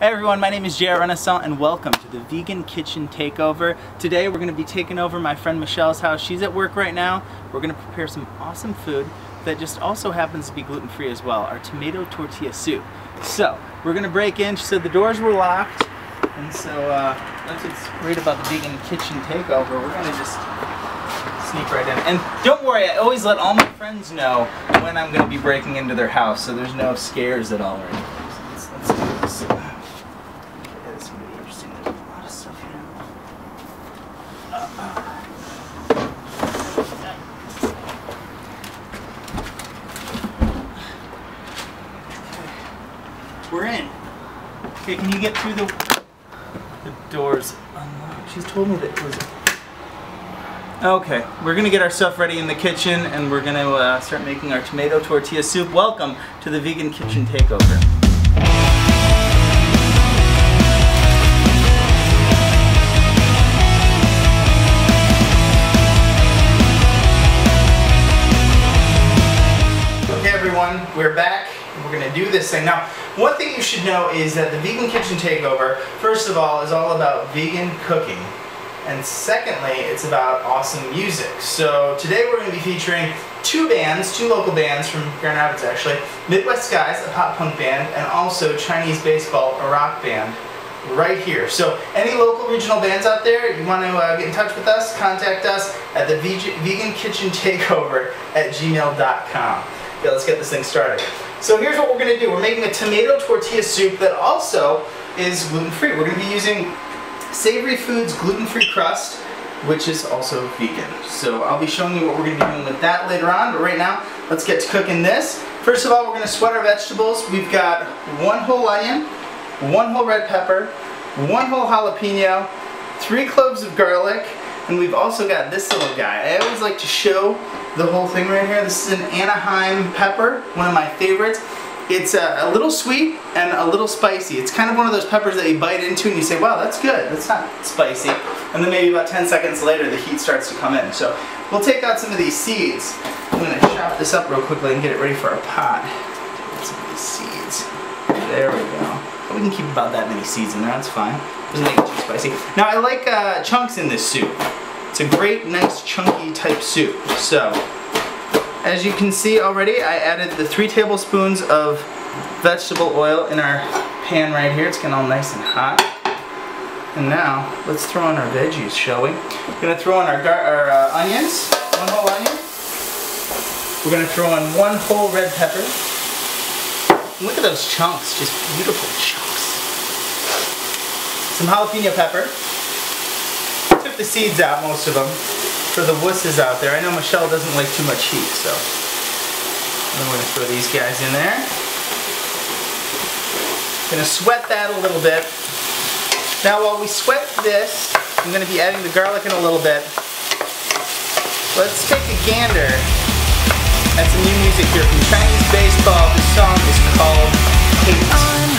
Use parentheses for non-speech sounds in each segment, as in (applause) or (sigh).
Hey everyone, my name is J.R. Renusson and welcome to the Vegan Kitchen Takeover. Today we're going to be taking over my friend Michelle's house. She's at work right now. We're going to prepare some awesome food that just also happens to be gluten-free as well, our tomato tortilla soup. So, we're going to break in. She said the doors were locked, and so uh, that's what's great about the Vegan Kitchen Takeover. We're going to just sneak right in. And don't worry, I always let all my friends know when I'm going to be breaking into their house, so there's no scares at all or anything. So let's, let's do this. Okay, this is going to be interesting. There's a lot of stuff here. We're in. Okay, can you get through the the doors unlocked? She's told me that it was. Okay, we're gonna get our stuff ready in the kitchen and we're gonna uh, start making our tomato tortilla soup. Welcome to the Vegan Kitchen Takeover. Thing. Now, one thing you should know is that the Vegan Kitchen Takeover, first of all, is all about vegan cooking. And secondly, it's about awesome music. So today we're going to be featuring two bands, two local bands from Grand Rapids actually. Midwest Skies, a pop punk band, and also Chinese Baseball, a rock band right here. So any local regional bands out there, you want to uh, get in touch with us, contact us at the Veg- Vegan Kitchen Takeover at gmail.com. Okay, let's get this thing started. So here's what we're going to do. We're making a tomato tortilla soup that also is gluten-free. We're going to be using Savory Foods gluten-free crust, which is also vegan. So I'll be showing you what we're going to be doing with that later on, but right now, let's get to cooking this. First of all, we're going to sweat our vegetables. We've got one whole onion, one whole red pepper, one whole jalapeno, three cloves of garlic, and we've also got this little guy. I always like to show the whole thing right here. This is an Anaheim pepper, one of my favorites. It's a, a, little sweet and a little spicy. It's kind of one of those peppers that you bite into and you say, wow, that's good. That's not spicy. And then maybe about 10 seconds later, the heat starts to come in. So we'll take out some of these seeds. I'm to chop this up real quickly and get it ready for our pot. Some of these seeds. There we go. We can keep about that many seeds in there. That's fine. Doesn't make it too spicy. Now, I like uh, chunks in this soup. It's a great, nice, chunky type soup. So, as you can see already, I added the three tablespoons of vegetable oil in our pan right here. It's getting all nice and hot. And now, let's throw in our veggies, shall we? We're gonna throw in our, our uh, onions, one whole onion. We're gonna throw in one whole red pepper. And look at those chunks, just beautiful chunks. Some jalapeno pepper. The seeds out, most of them for the wusses out there. I know Michelle doesn't like too much heat, so I'm going to throw these guys in there. Gonna sweat that a little bit. Now while we sweat this, I'm going to be adding the garlic in a little bit. Let's take a gander at some new music here from Chinese Baseball. This song is called Hate.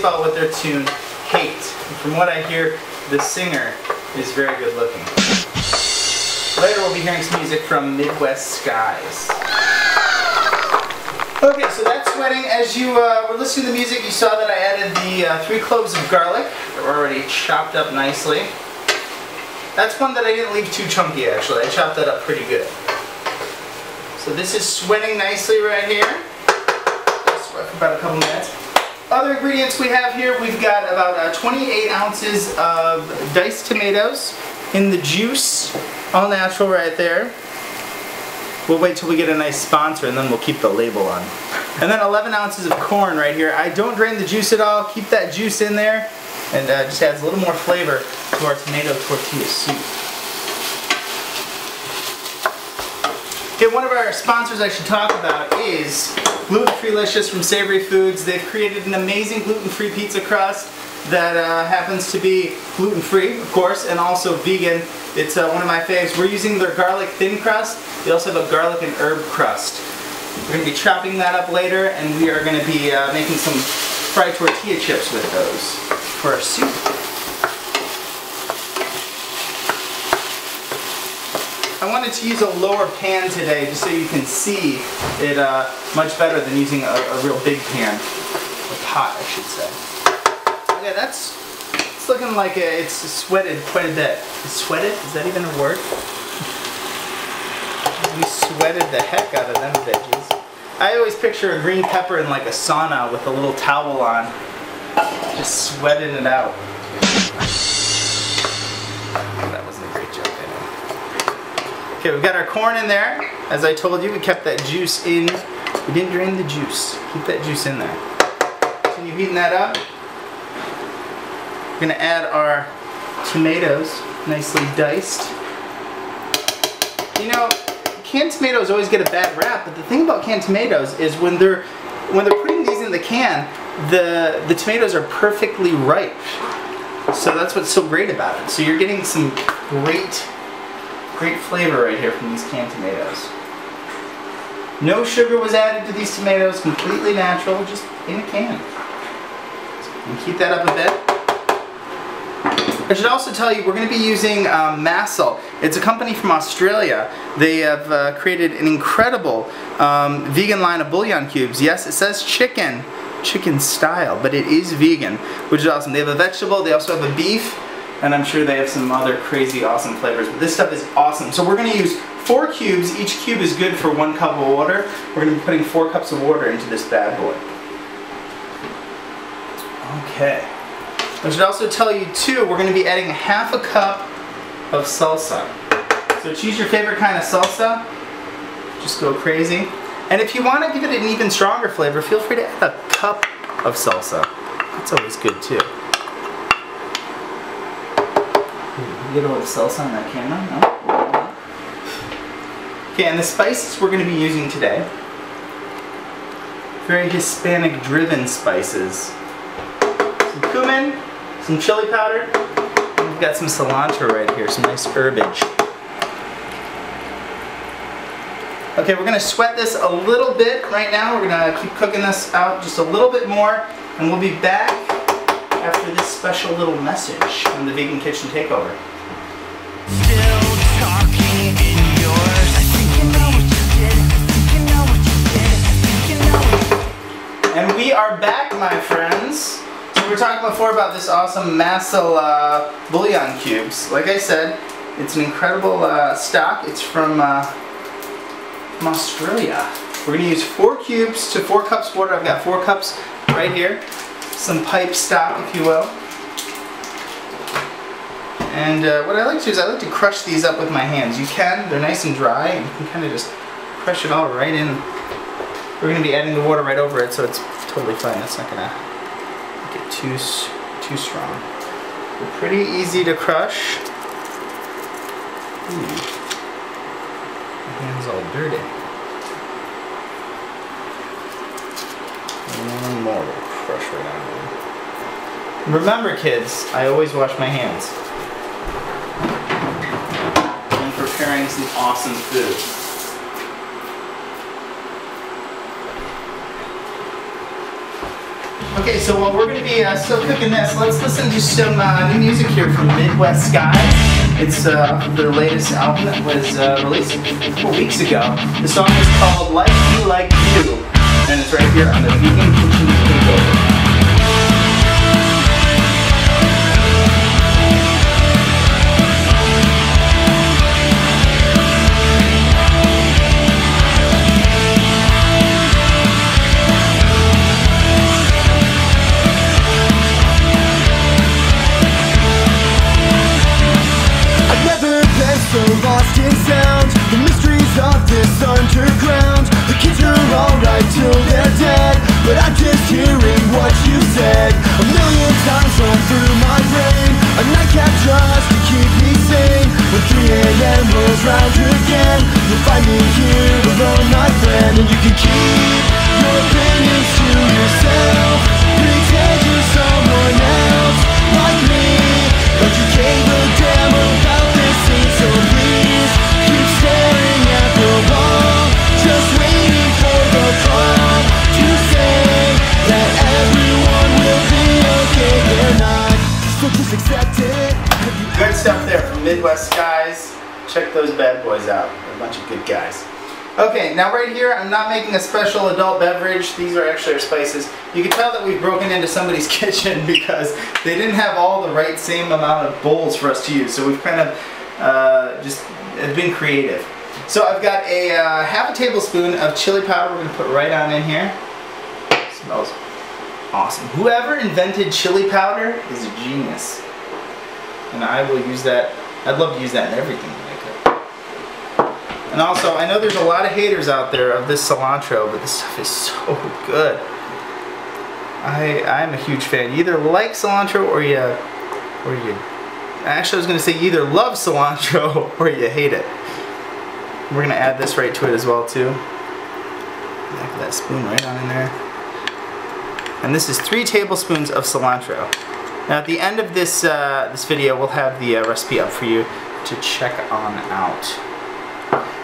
Baseball with their tune Hate. And from what I hear, the singer is very good looking. Later we'll be hearing some music from Midwest Skies. Okay, so that's sweating. As you uh, were listening to the music, you saw that I added the uh, three cloves of garlic that were already chopped up nicely. That's one that I didn't leave too chunky actually. I chopped that up pretty good. So this is sweating nicely right here. Sweat for about a couple minutes. Other ingredients we have here, we've got about uh, 28 ounces of diced tomatoes in the juice, all natural right there. We'll wait till we get a nice sponsor and then we'll keep the label on. And then 11 ounces of corn right here. I don't drain the juice at all. Keep that juice in there and uh, just adds a little more flavor to our tomato tortilla soup. Okay, one of our sponsors I should talk about is Gluten Freelicious from Savory Foods. They've created an amazing gluten-free pizza crust that uh, happens to be gluten-free, of course, and also vegan. It's uh, one of my faves. We're using their garlic thin crust. They also have a garlic and herb crust. We're going to be chopping that up later, and we are going to be uh, making some fried tortilla chips with those for our soup. Wanted to use a lower pan today just so you can see it uh, much better than using a, a real big pan. A pot, I should say. Okay, that's it's looking like a, it's sweated quite a bit. Sweated? Is that even a word? We sweated the heck out of them veggies. I always picture a green pepper in like a sauna with a little towel on, just sweating it out. That wasn't a great joke, I know. Okay, we've got our corn in there. As I told you, we kept that juice in. We didn't drain the juice. Keep that juice in there. Continue heating that up. We're gonna add our tomatoes, nicely diced. You know, canned tomatoes always get a bad rap, but the thing about canned tomatoes is when they're when they're putting these in the can, the the tomatoes are perfectly ripe. So that's what's so great about it. So you're getting some great great flavor right here from these canned tomatoes. No sugar was added to these tomatoes, completely natural, just in a can. And keep that up a bit. I should also tell you, we're going to be using um, Massel. It's a company from Australia. They have uh, created an incredible um, vegan line of bouillon cubes. Yes, it says chicken, chicken style, but it is vegan, which is awesome. They have a vegetable, they also have a beef, and I'm sure they have some other crazy awesome flavors. But this stuff is awesome. So we're going to use four cubes. Each cube is good for one cup of water. We're going to be putting four cups of water into this bad boy. Okay. I should also tell you too, we're going to be adding half a cup of salsa. So choose your favorite kind of salsa. Just go crazy. And if you want to give it an even stronger flavor, feel free to add a cup of salsa. That's always good too. Ooh, Get a little salsa on that camera, no? Okay, and the spices we're going to be using today, very Hispanic driven spices. Some cumin, some chili powder, we've got some cilantro right here, some nice herbage. Okay, we're gonna sweat this a little bit right now. We're gonna keep cooking this out just a little bit more, and we'll be back after this special little message from the Vegan Kitchen Takeover. And we are back, my friends. So we were talking before about this awesome Massel uh, bouillon cubes. Like I said, it's an incredible uh, stock. It's from, uh, from Australia. We're going to use four cubes to four cups water. I've got four cups right here. Some pipe stock, if you will. And uh, what I like to do is I like to crush these up with my hands. You can, they're nice and dry, and you can kind of just crush it all right in. We're going to be adding the water right over it, so it's totally fine. It's not going to get too too strong. They're pretty easy to crush. Ooh. My hand's all dirty. One more crush right on. Remember, kids, I always wash my hands preparing some awesome food. Okay, so while we're going to be uh, still cooking this, let's listen to some uh, new music here from Midwest Sky. It's uh, their latest album that was uh, released a couple weeks ago. The song is called Like You, But I'm just hearing what you said. A million times run through my brain. A nightcap just to keep me sane. When 3 a.m. rolls round again You'll find me here alone, my friend. And you can keep your opinions to yourself. Pretend you're someone else like me. But you gave Guys. Check those bad boys out. They're a bunch of good guys. Okay, now right here, I'm not making a special adult beverage. These are actually our spices. You can tell that we've broken into somebody's (laughs) kitchen because they didn't have all the right same amount of bowls for us to use. So we've kind of uh, just been creative. So I've got a uh, half a tablespoon of chili powder we're going to put right on in here. Smells awesome. Whoever invented chili powder is a genius and I will use that. I'd love to use that in everything that I cook. And also, I know there's a lot of haters out there of this cilantro, but this stuff is so (laughs) good. I I'm a huge fan. You either like cilantro or you or you. Actually, I was gonna say you either love cilantro (laughs) or you hate it. We're gonna add this right to it as well too. That spoon right on in there. And this is three tablespoons of cilantro. Now at the end of this uh, this video, we'll have the uh, recipe up for you to check on out.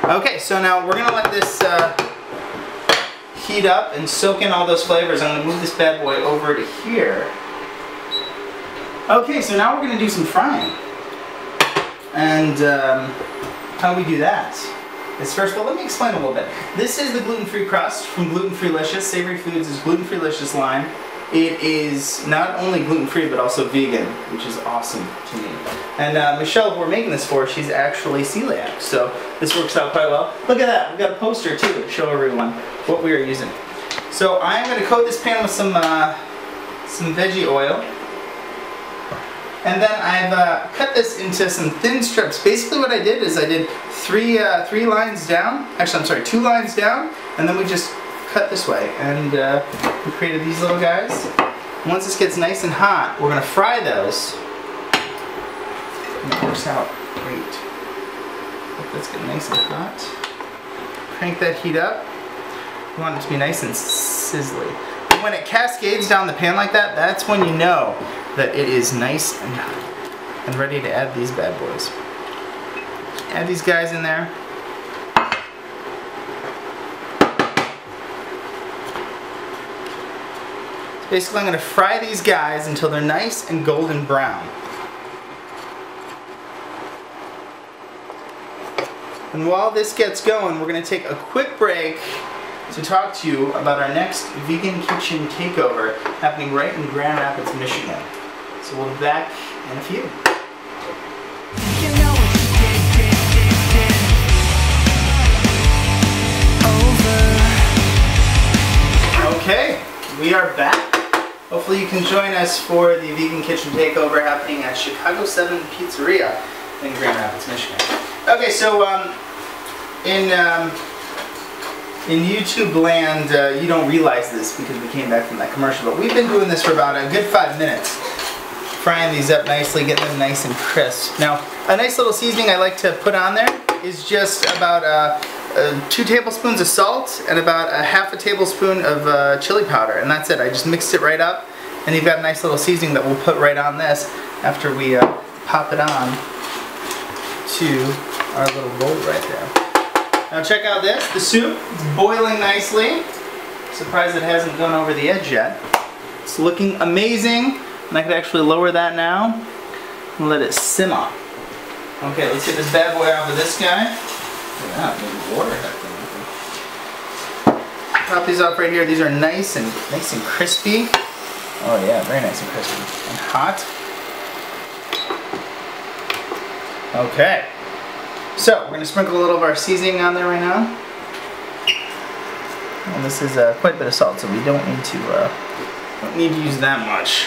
Okay, so now we're gonna let this uh, heat up and soak in all those flavors. I'm gonna move this bad boy over to here. Okay, so now we're gonna do some frying. And um, how do we do that? Is first, well, let me explain a little bit. This is the gluten-free crust from Gluten Freelicious. Savory Foods is Gluten Freelicious line. It is not only gluten-free but also vegan, which is awesome to me. And uh, Michelle, who we're making this for, she's actually celiac, so this works out quite well. Look at that, we've got a poster too to show everyone what we are using. So I'm going to coat this pan with some uh, some veggie oil. And then I've uh, cut this into some thin strips. Basically what I did is I did three, uh, three lines down. Actually, I'm sorry, two lines down. And then we just cut this way. And uh, we created these little guys. Once this gets nice and hot, we're going to fry those. And it works out great. Let this get nice and hot. Crank that heat up. You want it to be nice and sizzly. And when it cascades down the pan like that, that's when you know that it is nice and, hot and ready to add these bad boys. Add these guys in there. Basically, I'm going to fry these guys until they're nice and golden brown. And while this gets going, we're going to take a quick break to talk to you about our next vegan kitchen takeover happening right in Grand Rapids, Michigan. So we'll be back in a few. Okay, we are back. Hopefully you can join us for the vegan kitchen takeover happening at Chicago 7 Pizzeria in Grand Rapids, Michigan. Okay, so um, in um, in YouTube land, uh, you don't realize this because we came back from that commercial, but we've been doing this for about a good five minutes. Frying these up nicely, getting them nice and crisp. Now, a nice little seasoning I like to put on there is just about uh, uh, two tablespoons of salt and about a half a tablespoon of uh, chili powder, and that's it. I just mixed it right up, and you've got a nice little seasoning that we'll put right on this after we uh, pop it on to our little bowl right there. Now check out this. The soup is boiling nicely. Surprised it hasn't gone over the edge yet. It's looking amazing. And I could actually lower that now and let it simmer. Okay, let's get this bad boy off of this guy. Look maybe water Pop these up right here. These are nice and nice and crispy. Oh yeah, very nice and crispy. And hot. Okay. So, we're going to sprinkle a little of our seasoning on there right now. And this is uh, quite a bit of salt, so we don't need to uh, don't need to use that much.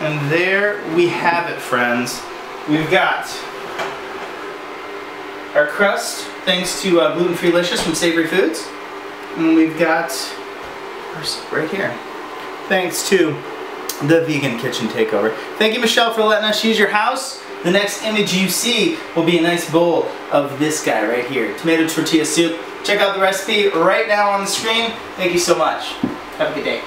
And there we have it, friends. We've got our crust, thanks to uh, Gluten Free Licious from Savory Foods. And we've got right here. Thanks to the Vegan Kitchen Takeover. Thank you, Michelle, for letting us use your house. The next image you see will be a nice bowl of this guy right here, tomato tortilla soup. Check out the recipe right now on the screen. Thank you so much. Have a good day.